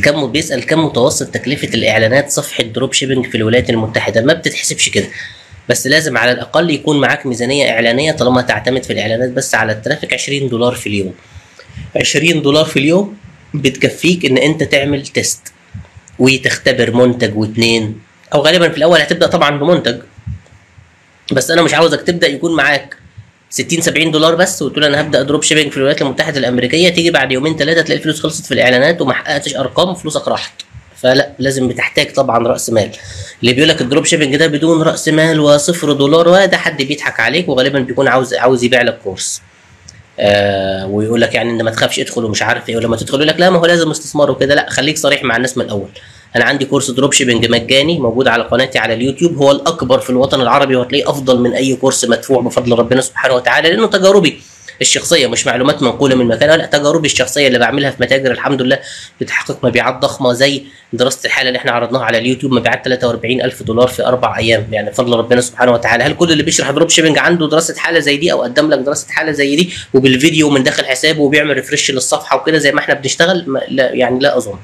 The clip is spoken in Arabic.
كم بيسأل كم متوسط تكلفة الإعلانات صفحة drop shipping في الولايات المتحدة؟ ما بتتحسبش كده. بس لازم على الأقل يكون معاك ميزانية إعلانية طالما تعتمد في الإعلانات بس على ال traffic 20 دولار في اليوم. 20 دولار في اليوم بتكفيك إن أنت تعمل test وتختبر منتج واتنين. أو غالبا في الأول هتبدأ طبعا بمنتج. بس أنا مش عاوزك تبدأ يكون معاك 60 70 دولار بس وتقول أنا هبدأ drop shipping في الولايات المتحدة الأمريكية تيجي بعد يومين ثلاثة تلاقي الفلوس خلصت في الإعلانات وما حققتش أرقام وفلوسك راحت. فلا لازم بتحتاج طبعا رأس مال. اللي بيقول لك ال drop shipping ده بدون رأس مال وصفر دولار وده حد بيضحك عليك وغالبا بيكون عاوز عاوز يبيع لك كورس. آه ويقول لك يعني انت ما تخافش ادخل ومش عارف إيه ولما تدخل يقول لك لا ما هو لازم استثمار وكده. لا خليك صريح مع الناس من الأول. أنا عندي كورس drop shipping مجاني موجود على قناتي على اليوتيوب هو الأكبر في الوطن العربي وهتلاقيه أفضل من أي كورس مدفوع بفضل ربنا سبحانه وتعالى لأنه تجاربي الشخصية مش معلومات منقولة من مكان لا تجاربي الشخصية اللي بعملها في متاجر الحمد لله بتحقق مبيعات ضخمة زي دراسة الحالة اللي إحنا عرضناها على اليوتيوب مبيعات 43 ألف دولار في أربع أيام يعني بفضل ربنا سبحانه وتعالى. هل كل اللي بيشرح drop shipping عنده دراسة حالة زي دي أو قدم لك دراسة حالة زي دي وبالفيديو من داخل حسابه وبيعمل refresh للصفحة وكده زي ما إحنا بنشتغل لا يعني لا أظن.